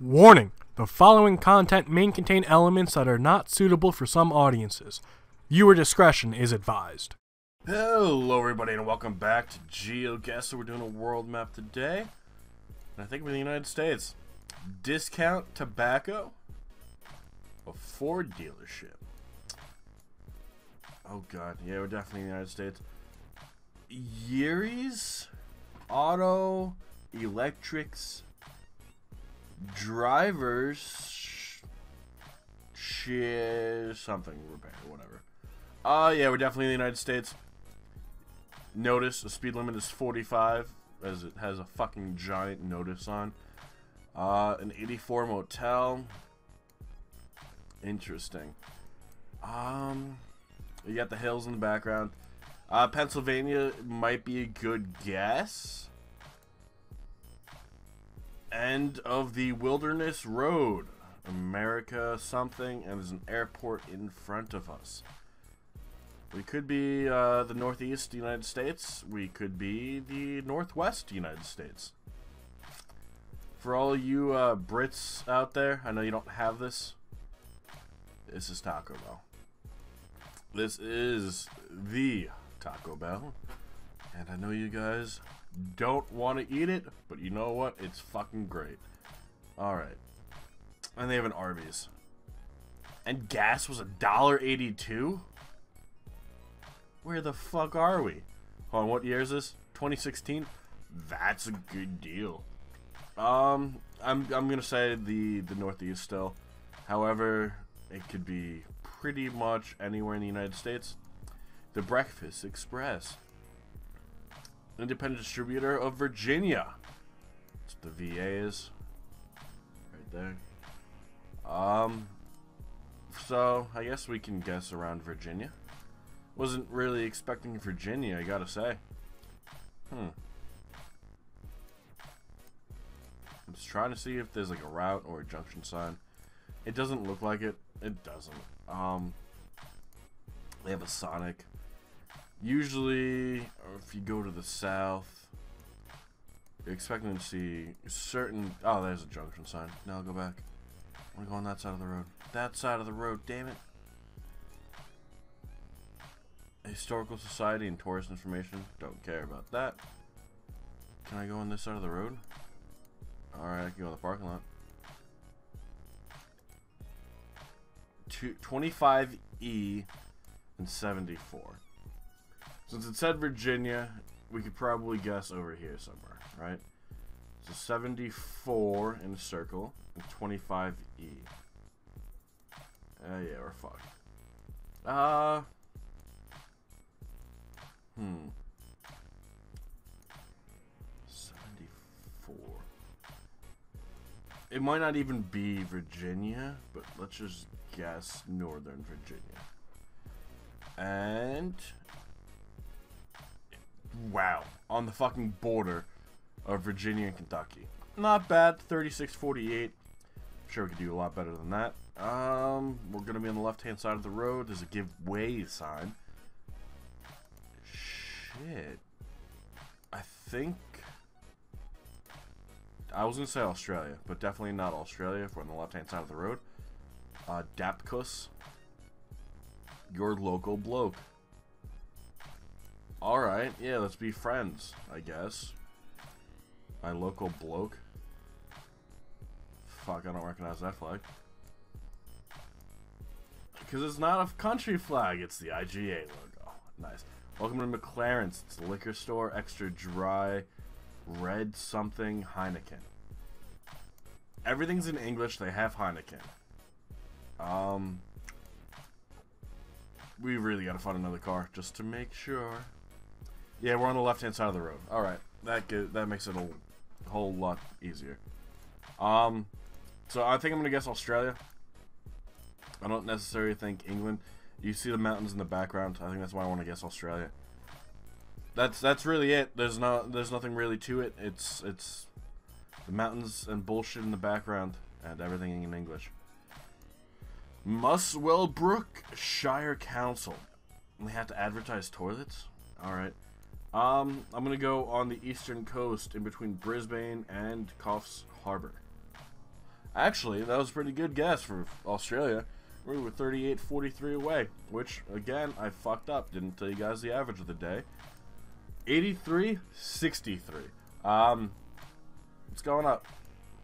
Warning the following content may contain elements that are not suitable for some audiences. Viewer discretion is advised. Hello, everybody, and welcome back to GeoGuess. So we're doing a world map today, I think we're in the United States. Discount tobacco, a Ford dealership. Oh God, yeah, we're definitely in the United States. Yuri's Auto Electrics Drivers Shit something repair whatever. Uh yeah, we're definitely in the United States. Notice the speed limit is 45 as it has a fucking giant notice on. Uh an 84 motel. Interesting. Um you got the hills in the background. Uh, Pennsylvania might be a good guess. End of the Wilderness Road. America something, and there's an airport in front of us. We could be uh, the Northeast United States. We could be the Northwest United States. For all you uh, Brits out there, I know you don't have this. This is Taco Bell. This is the Taco Bell. And I know you guys don't want to eat it, but you know what? It's fucking great. Alright. And they have an Arby's. And gas was a dollar eighty-two. Where the fuck are we? Hold on, what year is this? 2016? That's a good deal. Um, I'm, I'm gonna say the, the Northeast still. However, it could be pretty much anywhere in the United States. The Breakfast Express. Independent distributor of Virginia. What the VA is. Right there. Um, so, I guess we can guess around Virginia. Wasn't really expecting Virginia, I gotta say. Hmm. I'm just trying to see if there's like a route or a junction sign. It doesn't look like it. It doesn't. Um, they have a Sonic. Usually, if you go to the south, you're expecting to see certain... Oh, there's a junction sign. Now I'll go back. I want to go on that side of the road. That side of the road, damn it. Historical Society and Tourist Information. Don't care about that. Can I go on this side of the road? Alright, I can go in the parking lot. 25E and 74. Since it said Virginia, we could probably guess over here somewhere, right? So 74 in a circle and 25E. Uh, yeah, we're fucked. Uh, hmm. 74. It might not even be Virginia, but let's just guess Northern Virginia. And wow, on the fucking border of Virginia and Kentucky. Not bad, 3648. Sure we could do a lot better than that. Um, we're gonna be on the left-hand side of the road. There's a give way sign. Shit. I think I was gonna say Australia, but definitely not Australia if we're on the left-hand side of the road. Uh, Dapkus. Your local bloke. Alright, yeah, let's be friends, I guess. My local bloke. Fuck, I don't recognize that flag. Because it's not a country flag, it's the IGA logo. Nice. Welcome to McLaren's. It's a liquor store, extra dry, red something, Heineken. Everything's in English, they have Heineken. Um, we really gotta find another car just to make sure. Yeah, we're on the left-hand side of the road. All right, that that makes it a whole lot easier. Um, so I think I'm gonna guess Australia. I don't necessarily think England. You see the mountains in the background. I think that's why I want to guess Australia. That's that's really it. There's no there's nothing really to it. It's it's the mountains and bullshit in the background and everything in English. Muswellbrook Shire Council. They have to advertise toilets? Alright. Um, I'm gonna go on the eastern coast in between Brisbane and Coffs Harbour. Actually, that was a pretty good guess for Australia. We were 38, 43 away, which, again, I fucked up. Didn't tell you guys the average of the day. 83.63. Um, it's going up.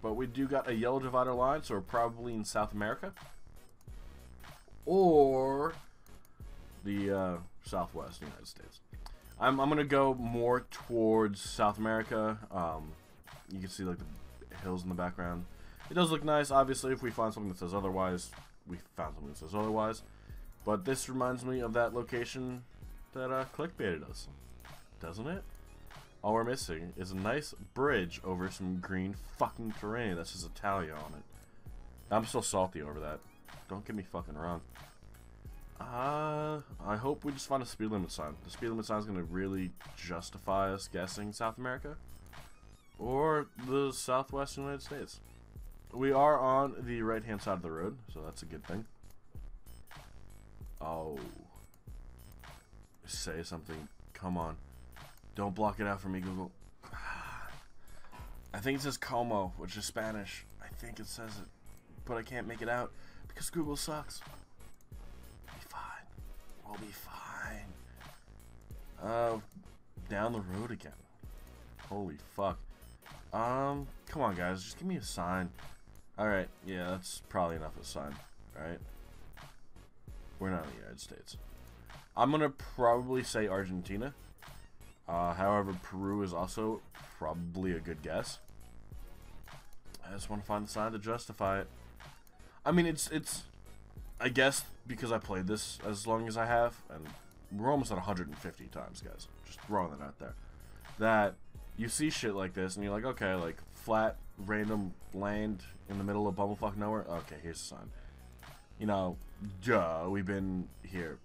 But we do got a yellow divider line, so we're probably in South America. Or the uh, Southwest United States. I'm, I'm to go more towards South America. Um, you can see like the hills in the background. It does look nice. Obviously, if we find something that says otherwise, we found something that says otherwise. But this reminds me of that location that uh, clickbaited us, doesn't it? All we're missing is a nice bridge over some green fucking terrain that says Italia on it. I'm still salty over that. Don't get me fucking wrong. Uh, I hope we just find a speed limit sign. The speed limit sign is going to really justify us guessing South America or the Southwest United States. We are on the right hand side of the road, so that's a good thing. Oh. Say something. Come on. Don't block it out for me, Google. I think it says Como, which is Spanish. I think it says it, but I can't make it out because Google sucks. We'll be fine. Uh, down the road again. Holy fuck. Um, come on, guys. Just give me a sign. Alright, yeah, that's probably enough of a sign. Alright? We're not in the United States. I'm gonna probably say Argentina. Uh, however, Peru is also probably a good guess. I just want to find the sign to justify it. I mean, it's it's. I guess because I played this as long as I have, and we're almost at 150 times, guys. Just throwing that out there. That you see shit like this, and you're like, okay, like flat, random land in the middle of bumblefuck nowhere. Okay, here's the sign. You know, duh, we've been here.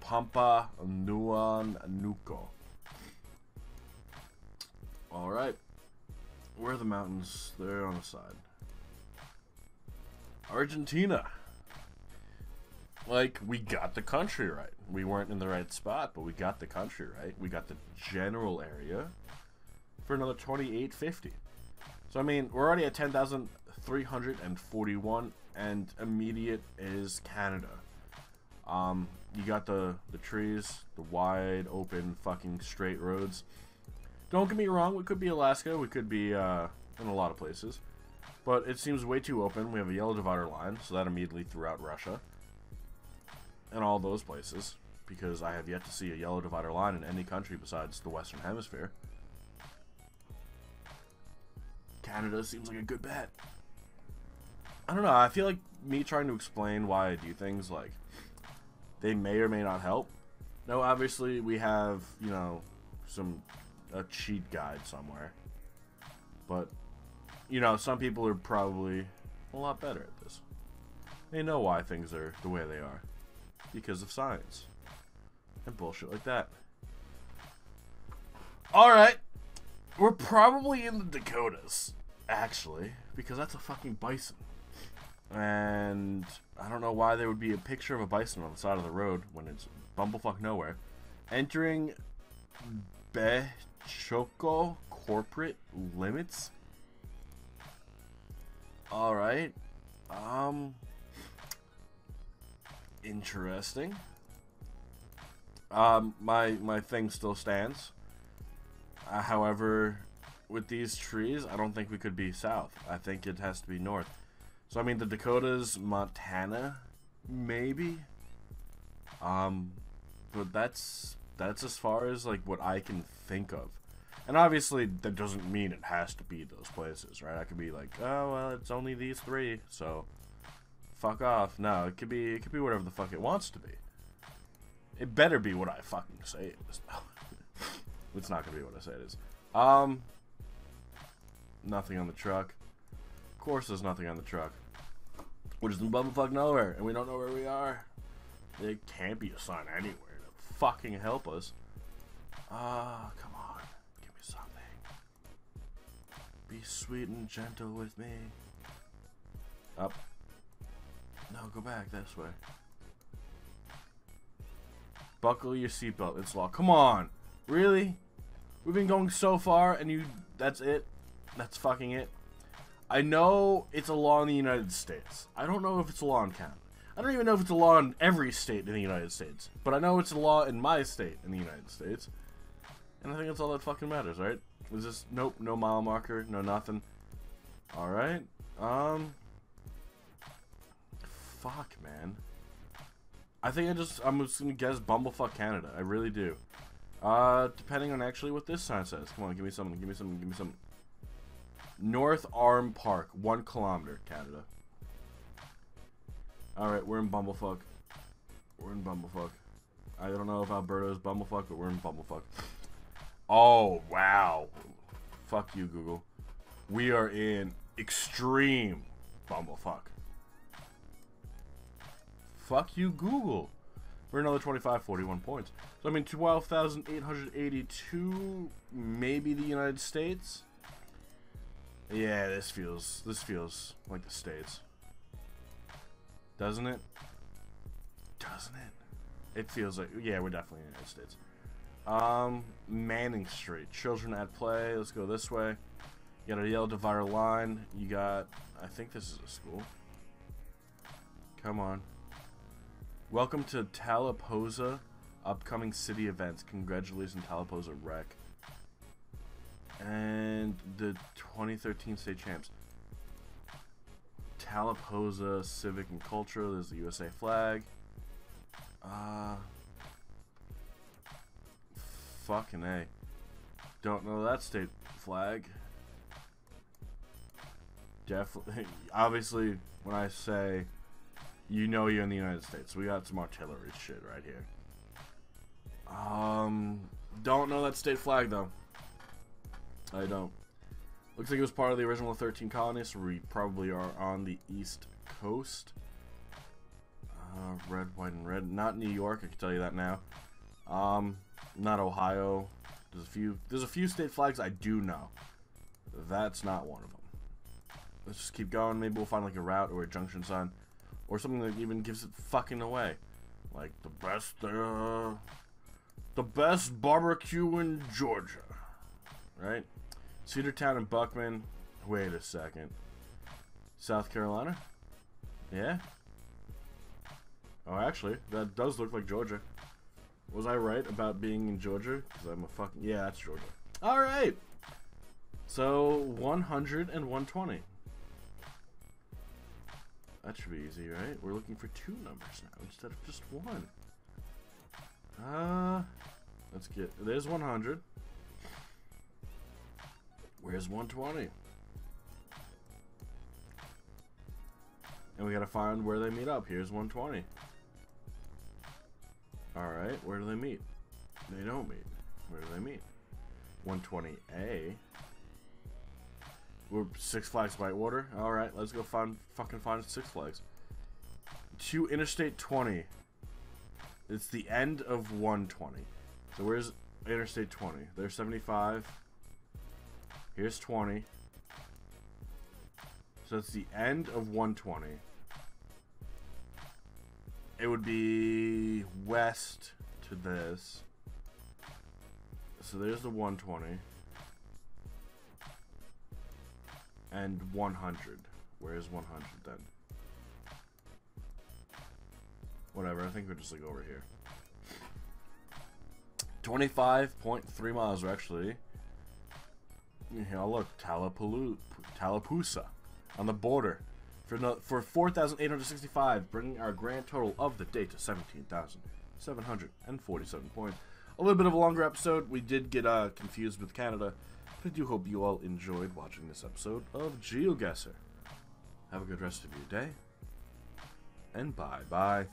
Pampa Nuan Nuco. Alright. Where are the mountains? They're on the side. Argentina. Like, we got the country right. We weren't in the right spot, but we got the country right. We got the general area for another 2850. So, I mean, we're already at 10,341, and immediate is Canada. Um, you got the, the trees, the wide, open, fucking straight roads. Don't get me wrong, we could be Alaska, we could be uh, in a lot of places. But it seems way too open. We have a yellow divider line, so that immediately threw out Russia. And all those places, because I have yet to see a yellow divider line in any country besides the Western Hemisphere. Canada seems like a good bet. I don't know, I feel like me trying to explain why I do things, like, they may or may not help. No, obviously we have, you know, some a cheat guide somewhere. But, you know, some people are probably a lot better at this. They know why things are the way they are. Because of science. And bullshit like that. Alright. We're probably in the Dakotas. Actually. Because that's a fucking bison. And I don't know why there would be a picture of a bison on the side of the road when it's bumblefuck nowhere. Entering Be Choco corporate limits. All right. Um interesting. Um my my thing still stands. Uh, however, with these trees, I don't think we could be south. I think it has to be north. So I mean the Dakotas, Montana, maybe. Um but that's that's as far as like what I can think of. And obviously that doesn't mean it has to be those places, right? I could be like, oh well, it's only these three, so fuck off. No, it could be it could be whatever the fuck it wants to be. It better be what I fucking say it is. it's not gonna be what I say it is. Um, nothing on the truck. Of course, there's nothing on the truck. We're just in bumblefuck nowhere, and we don't know where we are. There can't be a sign anywhere to fucking help us. Ah, come on. Give me something. Be sweet and gentle with me. Up. No, go back this way. Buckle your seatbelt. It's locked. Come on. Really? We've been going so far and you that's it? That's fucking it? I know it's a law in the United States. I don't know if it's a law in Canada. I don't even know if it's a law in every state in the United States. But I know it's a law in my state in the United States. And I think that's all that fucking matters, right? Is this nope, no mile marker, no nothing. Alright. Um Fuck man. I think I just I'm just gonna guess Bumblefuck Canada. I really do. Uh depending on actually what this sign says. Come on, give me something, give me something, give me something. North Arm Park, one kilometer, Canada. Alright, we're in Bumblefuck. We're in Bumblefuck. I don't know if Alberta is Bumblefuck, but we're in Bumblefuck. Oh, wow. Fuck you, Google. We are in extreme Bumblefuck. Fuck you, Google. We're another 25, 41 points. So, I mean, 12,882, maybe the United States? Yeah, this feels, this feels like the States. Doesn't it? Doesn't it? It feels like, yeah, we're definitely in the United States. Um, Manning Street, children at play. Let's go this way. You got a yellow divider line. You got, I think this is a school. Come on. Welcome to Tallapoosa upcoming city events. Congratulations, Tallapoosa Rec. And the 2013 state champs. Tallapoosa Civic and Culture. There's the USA flag. Uh, fucking A. Don't know that state flag. Definitely. Obviously, when I say you know you're in the United States, we got some artillery shit right here. Um, don't know that state flag though. I don't. Looks like it was part of the original 13 colonies, we probably are on the east coast. Uh, red, white, and red. Not New York, I can tell you that now. Um, not Ohio. There's a few. There's a few state flags I do know. That's not one of them. Let's just keep going. Maybe we'll find like a route or a junction sign, or something that even gives it fucking away, like the best, uh, the best barbecue in Georgia, right? Cedartown and Buchanan. Wait a second. South Carolina? Yeah? Oh, actually, that does look like Georgia. Was I right about being in Georgia? Because I'm a fucking... Yeah, that's Georgia. Alright! So, 100 and 120. That should be easy, right? We're looking for two numbers now instead of just one. Uh, let's get... There's 100. Where's 120? And we gotta find where they meet up. Here's 120. Alright, where do they meet? They don't meet. Where do they meet? 120A. We're Six Flags Whitewater. Alright, let's go find fucking find Six Flags. To Interstate 20. It's the end of 120. So where's Interstate 20? There's 75. Here's 20. So it's the end of 120. It would be west to this. So there's the 120. And 100. Where's 100 then? Whatever, I think we're just like over here. 25.3 miles actually. Yeah, look, Tallapoosa on the border for for 4,865, bringing our grand total of the day to 17,747 points. A little bit of a longer episode. We did get uh, confused with Canada, I do hope you all enjoyed watching this episode of GeoGuessr. Have a good rest of your day, and bye bye.